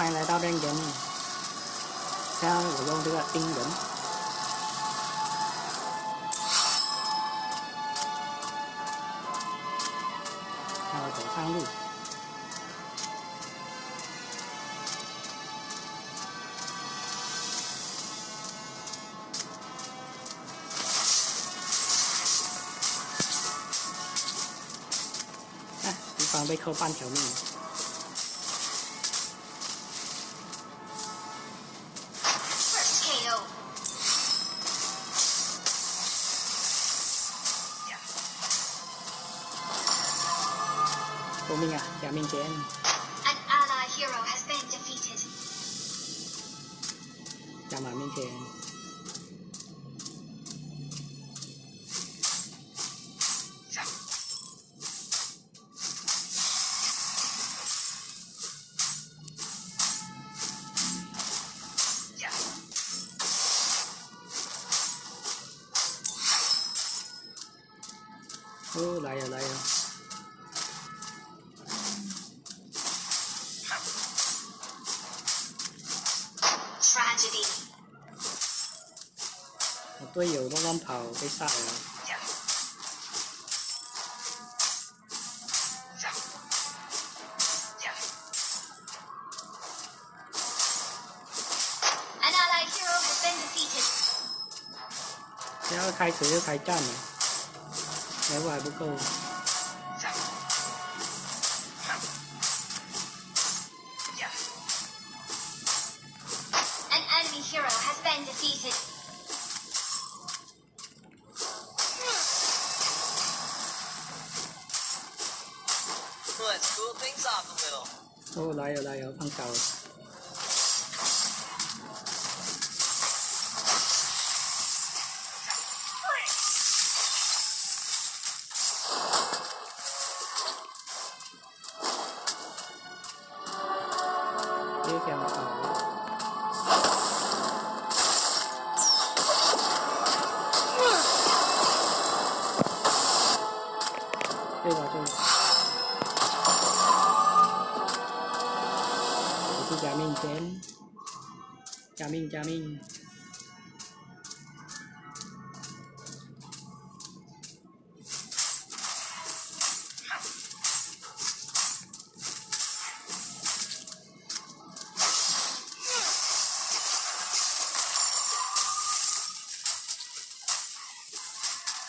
mày lại tao đang giận sao rồi con đưa yên đỉnh? Rồi tự sang đi à, còn bây khâu của mình à? Chả mình trẻ em. An ally hero has been defeated. chả mà mình trẻ em. 会有乱乱跑被杀了。然后开始就开战了，人物还不够。Let's cool things off a little. Oh, layo, layo. Ang tawag. Thank you. 加命加命！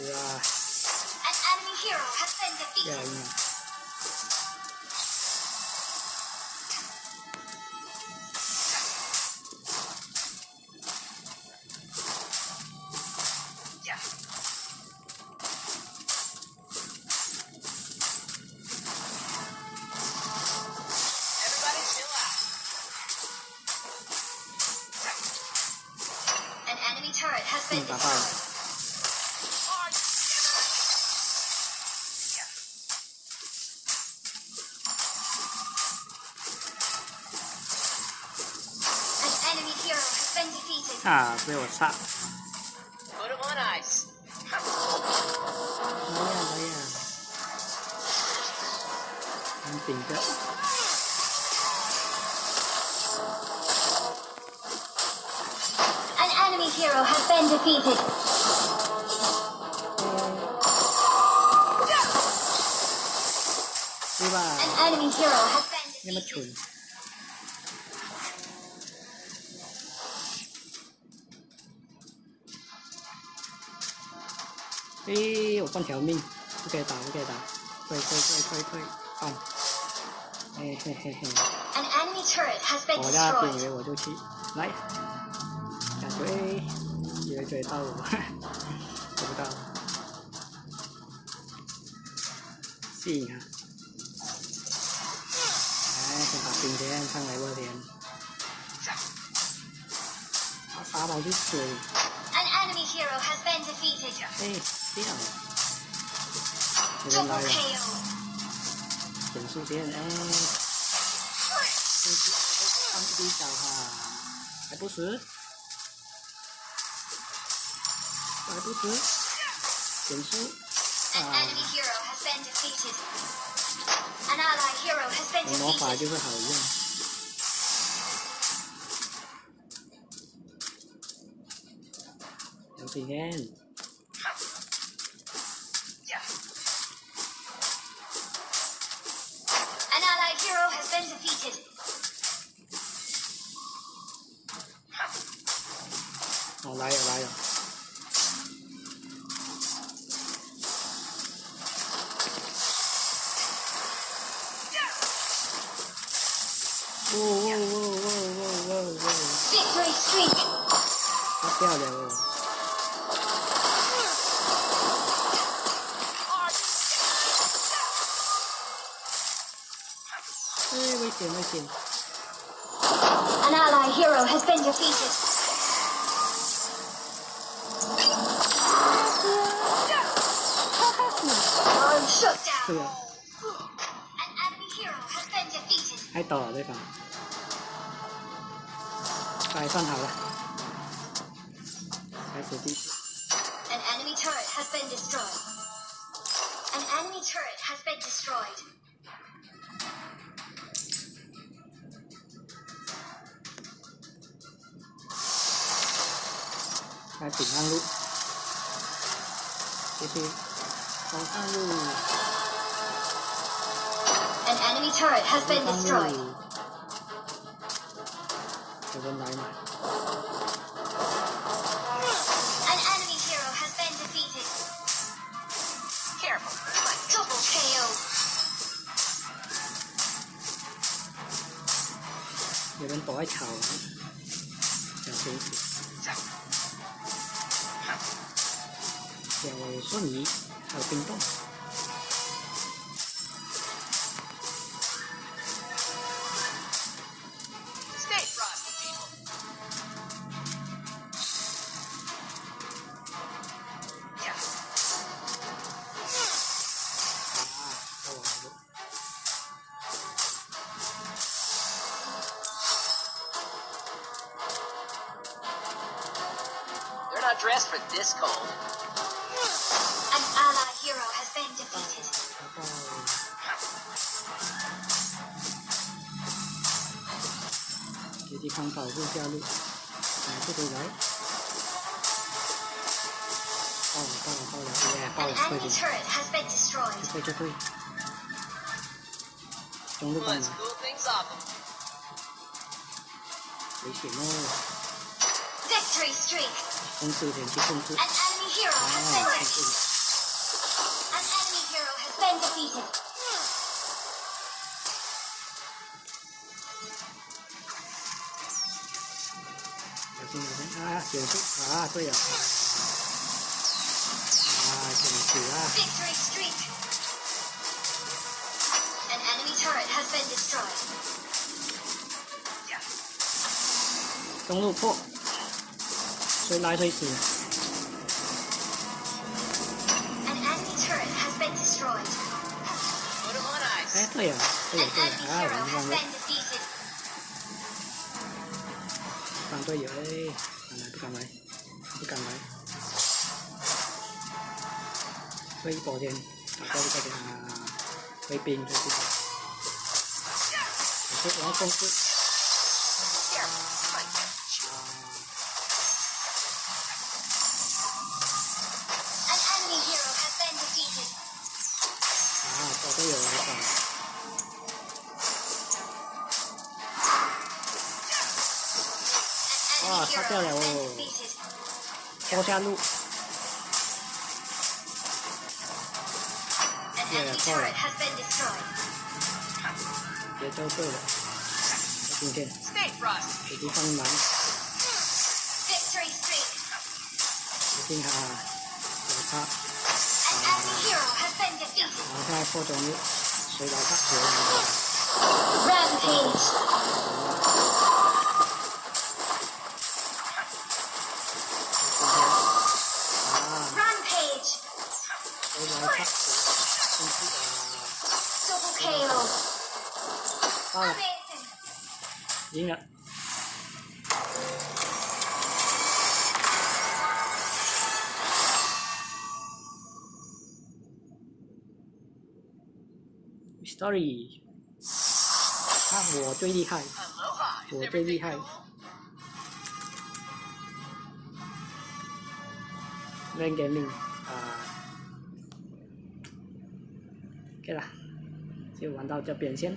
哇！加命！Turret has been Ừ, bà phải. destroyed. An enemy hero has been defeated. À, hero has been defeated. An enemy hero has been defeated. Ê, ổ con chéo mình. Ok tao, ok tao. Thôi, thôi, thôi, thôi, thôi. Phòng Hey, hey, hey, hey An enemy turret has been destroyed 我家队友我就去来，感觉。以为追到了万，不到。四啊！哎，先把冰天上来，我天！他杀到去水。An enemy hero has been defeated. 哎，这样。Double 减速点，哎。三十一小哈，还不死。Spider An enemy hero has been defeated. An ally hero has been defeated. 魔法就是好用。有平安。Whoa, whoa, whoa, whoa, whoa, whoa, whoa. Victory streak! Tá piada, An ally hero has been defeated. I'm shut down. ให้ต่อด้วยกันไปซ่อนหาละไปสุดที่ An enemy turret has been destroyed. An enemy turret has been destroyed. ไปถึงข้างลูกทีทีของข้างลูก An enemy turret has been destroyed. An enemy hero has been defeated. Careful, my double KO. You've been boy tower. 两位瞬移，还有冰冻。for this cold. An ally hero has been defeated. JD 康保入下路，来不得饶。爆了爆了爆了，快点！Any turret has Okay. 这地方搞路下路，来这边来。爆了爆了爆了！哎，爆了！快点！这会这会，中路爆了。危险喽！Victory streak. 控制点击控制 An enemy hero 啊 has been 控 defeated. 制 An enemy hero has been defeated. 小心小心啊减速啊对了啊减速啊 Victory streak. An enemy turret has been destroyed. Yeah. 中路破 Tôi lái thấy xỉu. Hết rồi à? Tôi hiểu tôi à, vẫn còn đấy. Bạn tôi giữ đi. Bạn này tôi cầm này. Tôi cầm này. Tôi bỏ tiền. Tôi có cái là vây pin thôi. Tôi thích quá không thích. 哇好漂亮哦。高下路这个错了，别交费了。给您帮忙 three three 中谁来就不可以了。啊。啊一秒。Story，啊，我最厉害，我最厉害。Rain game.。OK 啦，就玩到这边先。